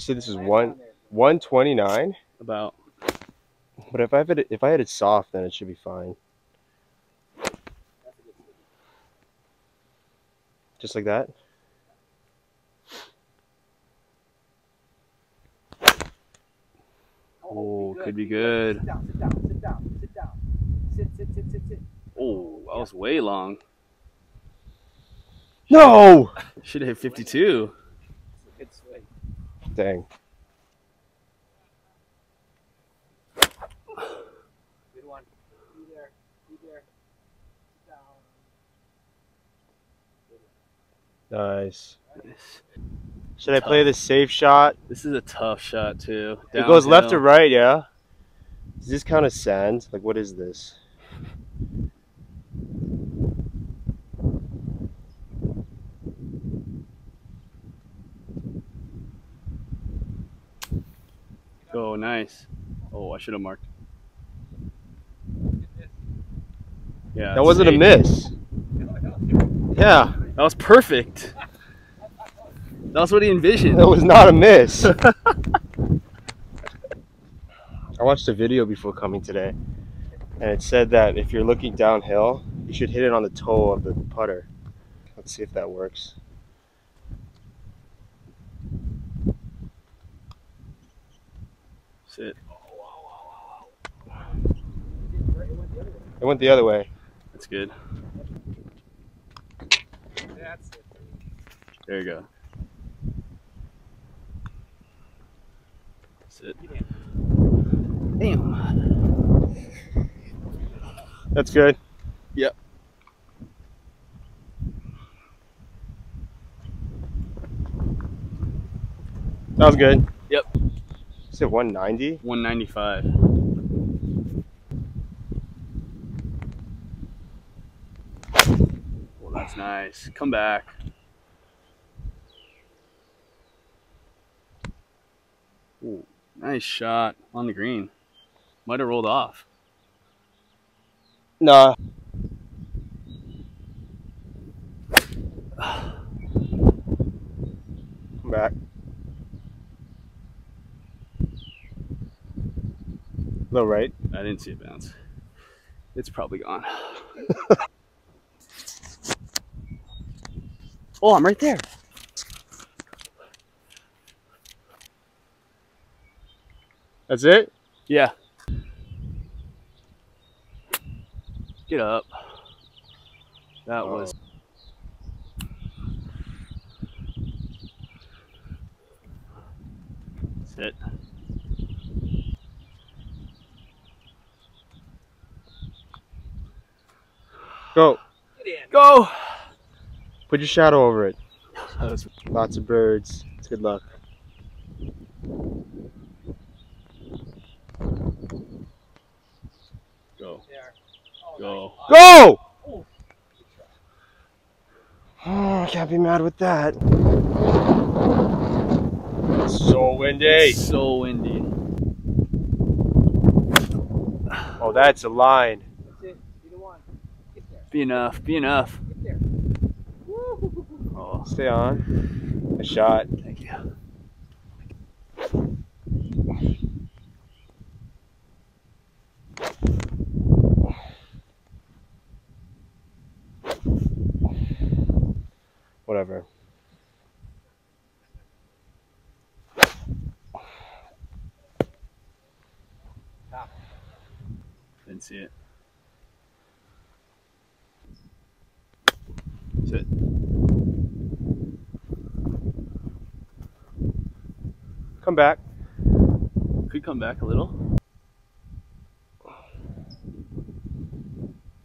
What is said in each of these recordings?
You said this is one 129, About. but if I had it, if I had it soft, then it should be fine. Just like that. Oh, could be good. Sit down, sit down, sit down, sit down. Sit, sit, sit, sit, sit. Oh, that was way long. No. Should have hit 52. Good Good one. Be there. Be there. Sit down. Nice. Should I play the safe shot? This is a tough shot too. It goes left or Downhill. right, yeah. Does this count as sand? Like, what is this? Oh, nice. Oh, I should have marked. Yeah, That wasn't a miss. Yeah, That was perfect. That's what he envisioned. that was not a miss. I watched a video before coming today, and it said that if you're looking downhill, you should hit it on the toe of the putter. Let's see if that works. Sit. It went the other way. That's good. That's it. There you go. Sit. Damn. That's good. Yep. That was good. Yep. 190? 195. Well, that's nice. Come back. Ooh, nice shot on the green. Might have rolled off. Nah. Come back. No, right? I didn't see it bounce. It's probably gone. oh, I'm right there. That's it? Yeah. Get up. That Oh. was. Sit. Go. Go! Put your shadow over it. Lots of birds. It's good luck. go. Oh, Go. Go! Oh. Oh, I can't be mad with that. So windy. So windy. Oh, that's a line. That's it. Be the one. Get there. Be enough. Be enough. Get there. Woo. Oh, Stay on. A shot. thank you. Whatever. Didn't see it. Sit. Come back. Could come back a little.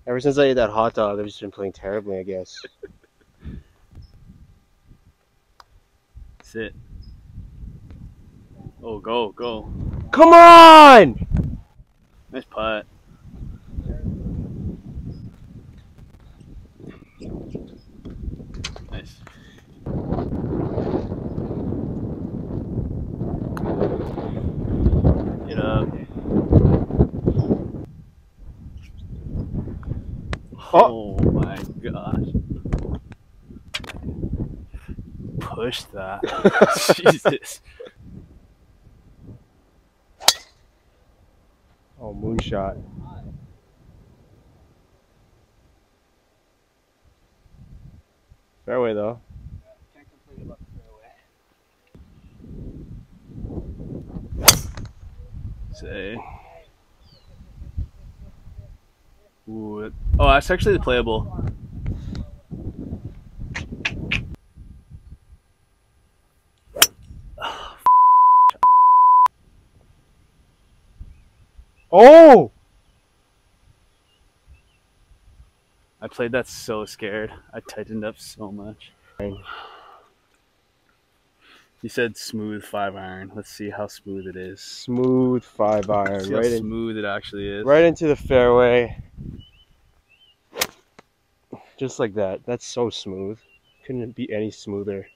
Ever since I ate that hot dog, I've just been playing terribly, I guess. Sit. Oh, go, go. Come on! Nice putt. up. Oh, oh my gosh. Push that. Jesus. Oh, moonshot. Fairway though. Say. Ooh, oh, that's actually the playable. Fucking bitch, I'm a bitch. Oh! I played that so scared. I tightened up so much. You said smooth five iron. Let's see how smooth it is. Smooth five iron, right in, smooth it actually is. right into the fairway. Just like that. That's so smooth. Couldn't be any smoother.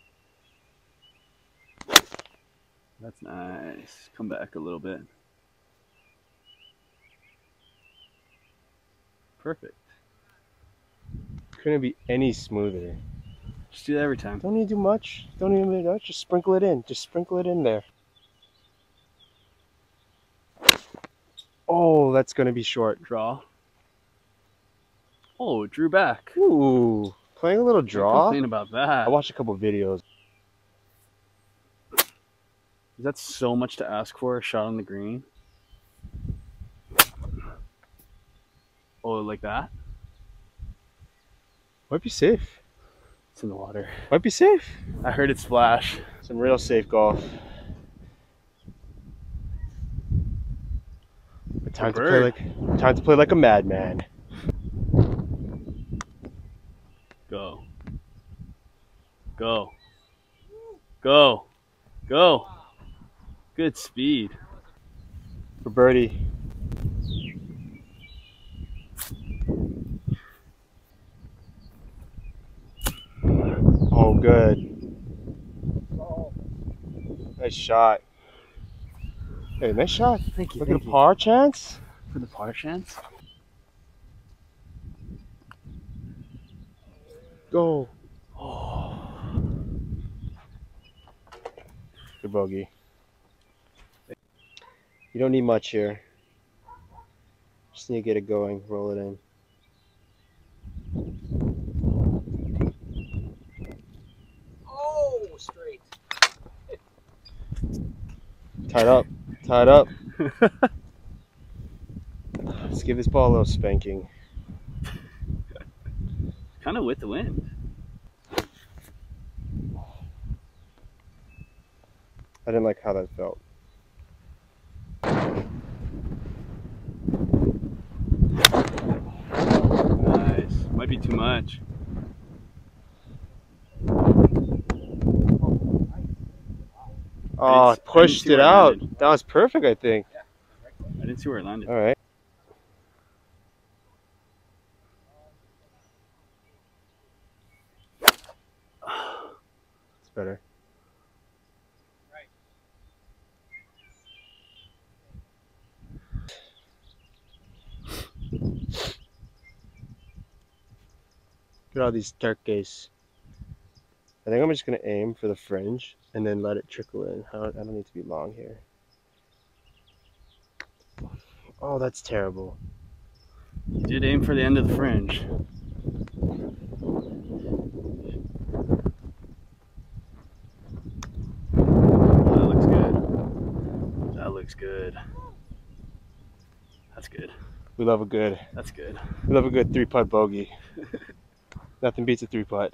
That's nice. Come back a little bit. Perfect. Couldn't be any smoother. Just do that every time. Don't need to do much. Don't even do much. Just sprinkle it in. Just sprinkle it in there. Oh, that's gonna be short. Draw. Oh, drew back. Ooh, playing a little draw. Complain about that. I watched a couple videos. Is that so much to ask for? A shot on the green. Oh, like that? Might be safe. It's in the water. Might be safe. I heard it splash. Some real safe golf. But time to play like time to play like a madman. Go. Go. Go. Go. Good speed. For birdie. Oh, good. Nice shot. Hey, nice shot. Thank you. Look at the par chance. For the par chance? Go. Oh. Good bogey. You don't need much here. Just need to get it going, roll it in. Oh, straight. Tied up. Tied up. Let's give this ball a little spanking. kind of with the wind. I didn't like how that felt. Nice. Might be too much. Oh, pushed it out. That was perfect, I think. I didn't see where it landed. All right. It's better. Look at all these turkeys. I think I'm just gonna aim for the fringe and then let it trickle in. I don't, I don't need to be long here. Oh, that's terrible. You did aim for the end of the fringe. That looks good. That looks good. That's good. We love a good, That's good. we love a good three putt bogey. Nothing beats a three putt.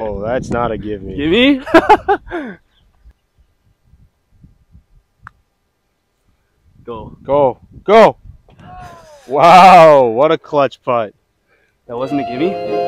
Oh, that's not a give me. Gimme? Go. Go, go! Wow, what a clutch putt. That wasn't a gimme? Mm.